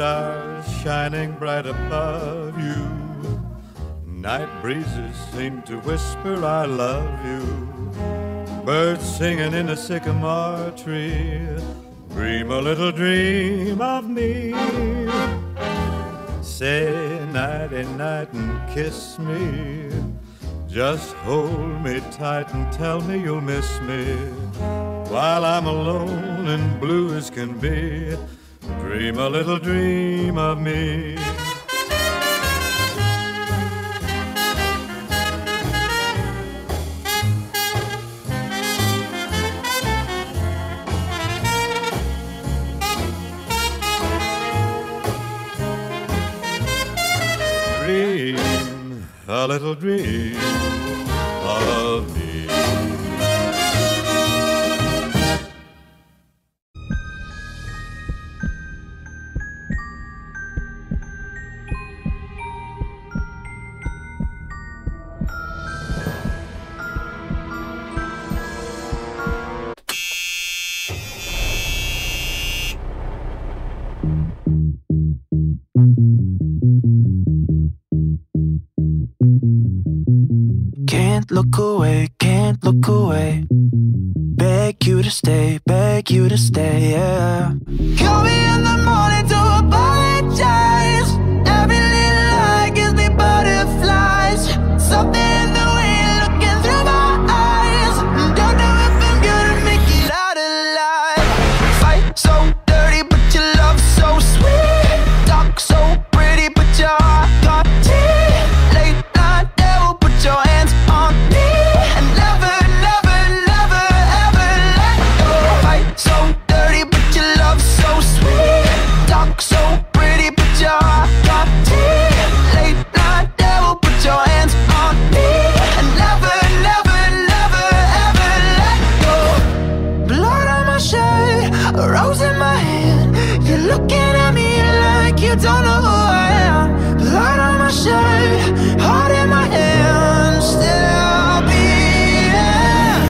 stars shining bright above you. Night breezes seem to whisper, I love you. Birds singing in a sycamore tree. Dream a little dream of me. Say nighty night and kiss me. Just hold me tight and tell me you'll miss me while I'm alone and blue as can be. Dream a little dream of me. Dream a little dream of me. Look away, can't look away. Beg you to stay, beg you to stay, yeah. Call me in the morning you don't